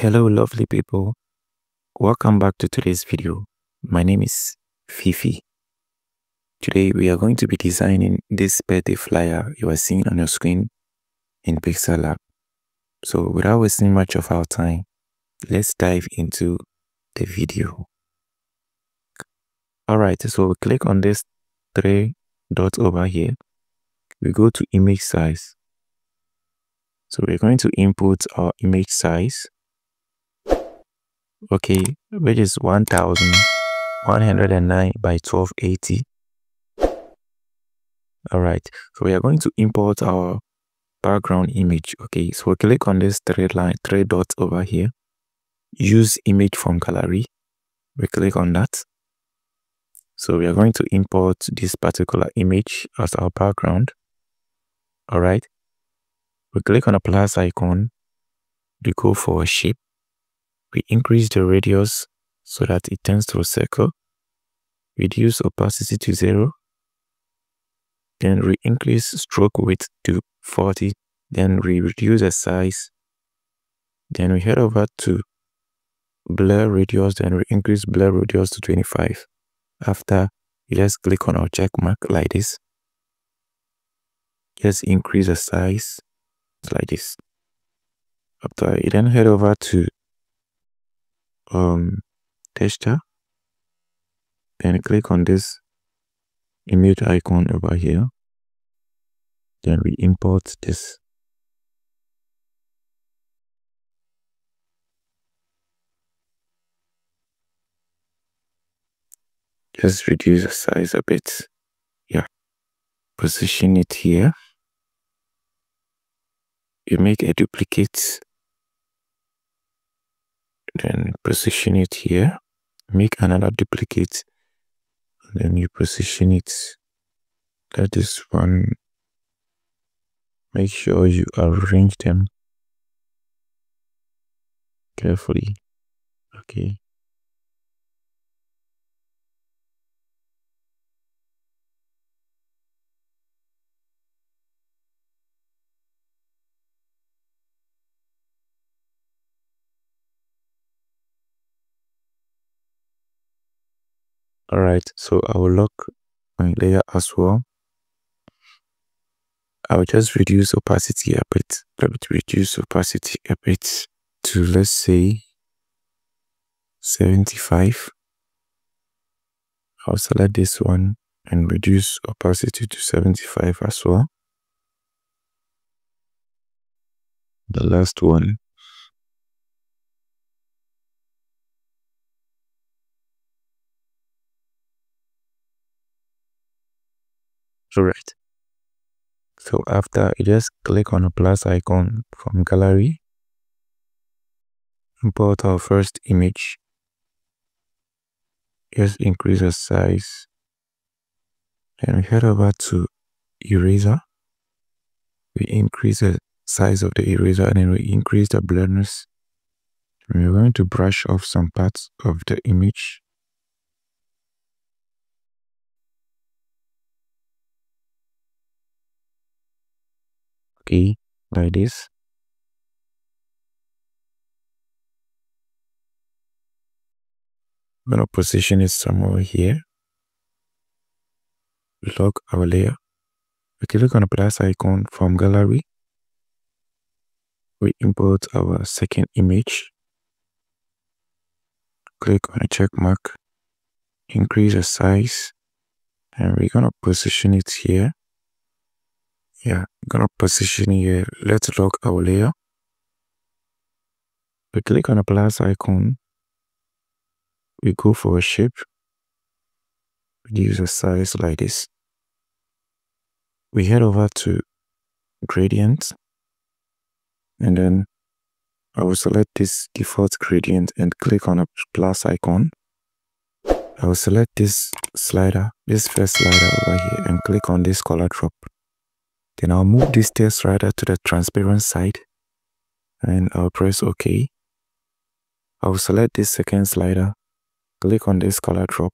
Hello lovely people, welcome back to today's video. My name is Fifi. Today we are going to be designing this birthday flyer you are seeing on your screen in PixelLab. So without wasting much of our time, let's dive into the video. Alright, so we click on this three dots over here. We go to image size. So we're going to input our image size okay which is 1109 by 1280 all right so we are going to import our background image okay? So we click on this three line three dots over here. Use image from gallery. We click on that. So we are going to import this particular image as our background. All right we click on a plus icon. We go for a shape we increase the radius so that it turns to a circle. Reduce opacity to zero. Then we increase stroke width to 40. Then we reduce the size. Then we head over to blur radius. Then we increase blur radius to 25. After, you just click on our check mark like this. Just increase the size like this. After, you then head over to um, texture. Then click on this image icon over here. Then we import this. Just reduce the size a bit. Yeah. Position it here. You make a duplicate then position it here. Make another duplicate. And then you position it. Let this one. Make sure you arrange them carefully. Okay all right so i will lock my layer as well. I'll just reduce opacity a bit. Let me reduce opacity a bit to let's say 75 i'll select this one and reduce opacity to 75 as well. The last one Right. So after you just click on the plus icon from gallery, import our first image, just increase the size, then we head over to eraser, we increase the size of the eraser and then we increase the blurriness. We're going to brush off some parts of the image like this. I'm gonna position it somewhere here. Lock our layer. We click on the plus icon from gallery. We import our second image. Click on a check mark. Increase the size. And we're gonna position it here yeah gonna position here let's lock our layer we click on the plus icon. We go for a shape. Reduce the size like this. We head over to gradient. And then I will select this default gradient and click on a plus icon. I will select this slider, this first slider over here and click on this color drop. Then I'll move this tail slider to the transparent side and I'll press OK. I'll select this second slider, click on this color drop.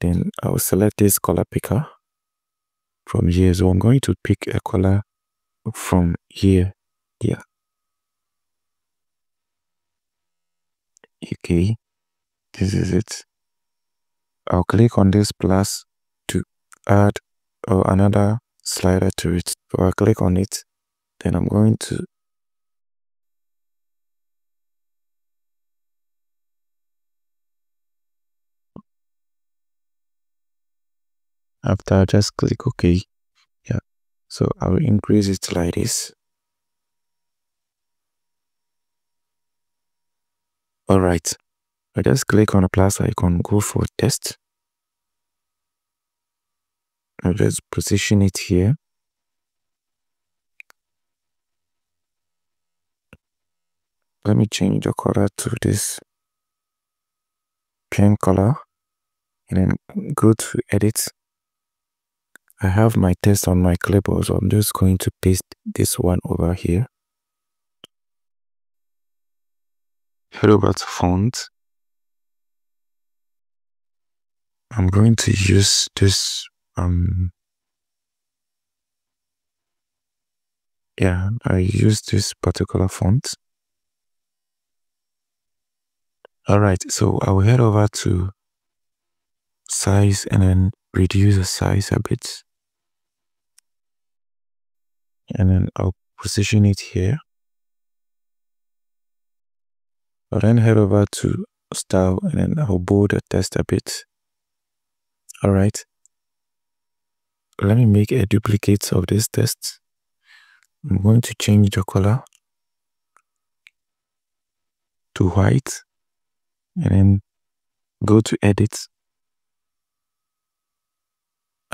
Then I'll select this color picker from here. So I'm going to pick a color from here. Yeah. okay this is it I'll click on this plus to add uh, another slider to it so I'll click on it then I'm going to after I just click OK. Yeah so I will increase it like this. All right I just click on the plus icon go for test I'll just position it here let me change the color to this pen color and then go to edit I have my test on my clipboard, so I'm just going to paste this one over here. Head over to font. I'm going to use this, um, yeah, I use this particular font. All right, so I will head over to size and then reduce the size a bit. And then I'll position it here. I'll then head over to style and then I'll bold the text a bit. All right let me make a duplicate of this test. I'm going to change the color to white and then go to edit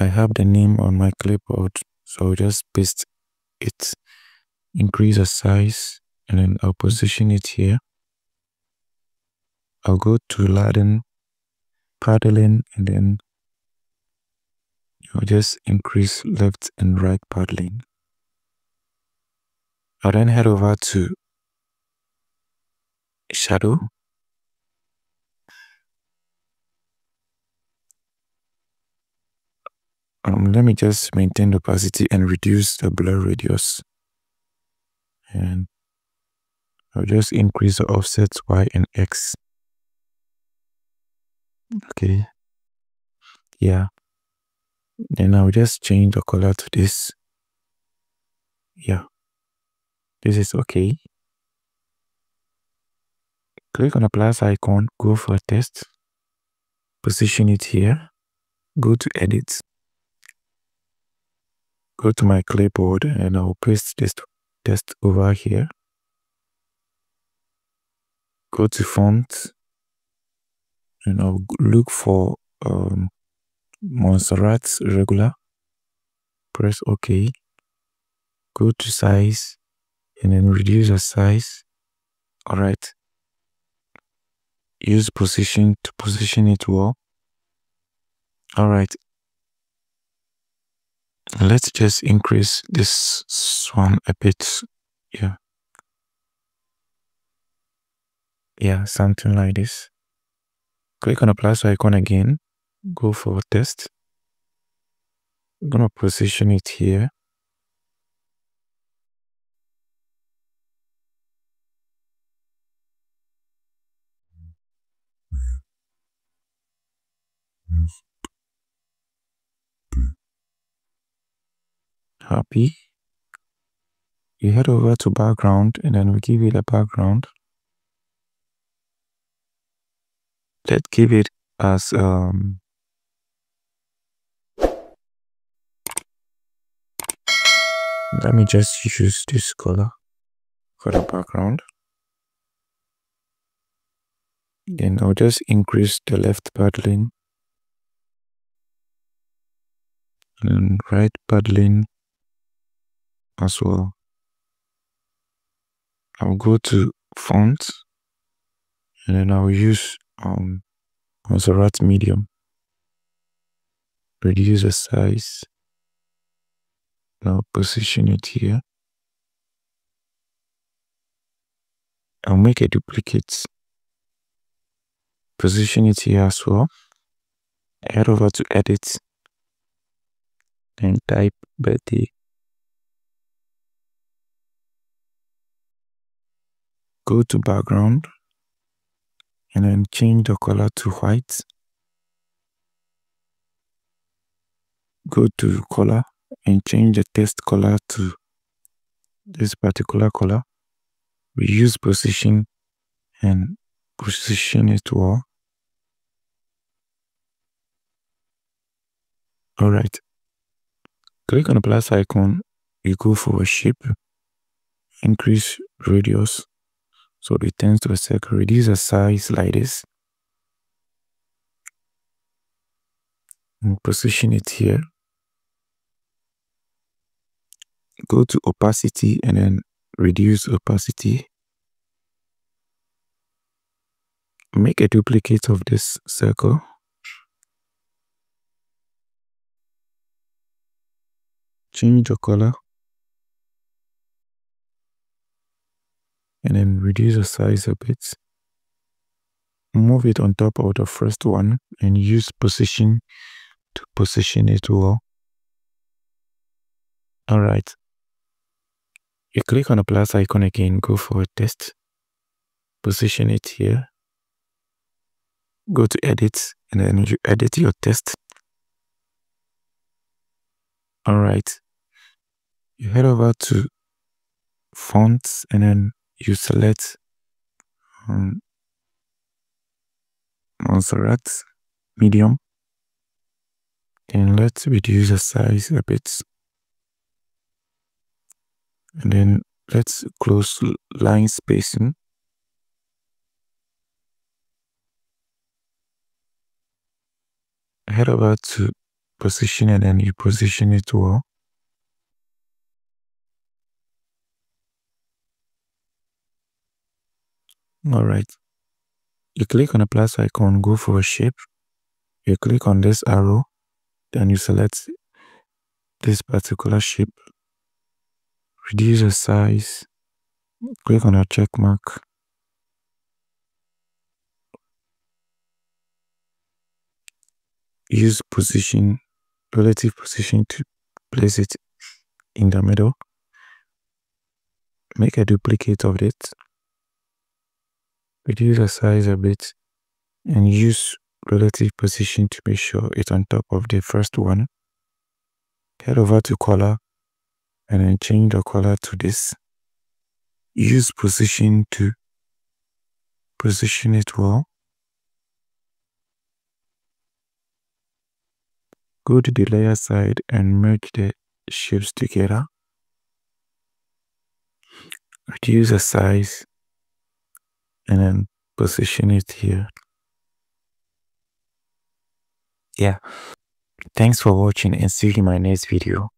I have the name on my clipboard, so just paste it, increase the size, and then I'll position it here. I'll go to Latin paddling and then I'll just increase left and right padding. I'll then head over to shadow um, let me just maintain the opacity and reduce the blur radius. And I'll just increase the offsets Y and X. Okay. Yeah. Then I'll just change the color to this. Yeah. This is okay. Click on the plus icon, go for a test. Position it here. Go to edit go to my clipboard and I'll paste this text over here. Go to font and I'll look for um, Montserrat regular. Press OK. Go to size and then reduce the size. All right. Use position to position it well. All right let's just increase this one a bit yeah yeah something like this click on the plus icon again go for a test. I'm gonna position it here. Happy. You head over to background and then we give it a background. Let's give it as um let me just use this color for the background then I'll just increase the left padding and right padding as well. I'll go to font and then I'll use um Montserrat medium. Reduce the size. Now position it here. I'll make a duplicate. Position it here as well. Head over to edit and type birthday go to background and then change the color to white go to color and change the text color to this particular color. We use position and position it well. All right click on the plus icon. You go for a shape. Increase radius. So it turns to a circle. Reduce the size like this. And position it here go to opacity and then reduce opacity. Make a duplicate of this circle. Change the color. And then reduce the size a bit. Move it on top of the first one and use position to position it well. All right you click on the plus icon again go for a test position it here go to edit and then you edit your test. All right you head over to fonts and then you select um, Montserrat medium. And let's reduce the size a bit and then let's close line spacing. Head over to position and then you position it well. All right you click on the plus icon go for a shape. You click on this arrow then you select this particular shape reduce the size click on a check mark. Use position relative position to place it in the middle. Make a duplicate of it. Reduce the size a bit and use relative position to make sure it's on top of the first one. Head over to color and then change the color to this. Use position to position it well. Go to the layer side and merge the shapes together. Reduce the size and then position it here. Yeah. Thanks for watching and see you in my next video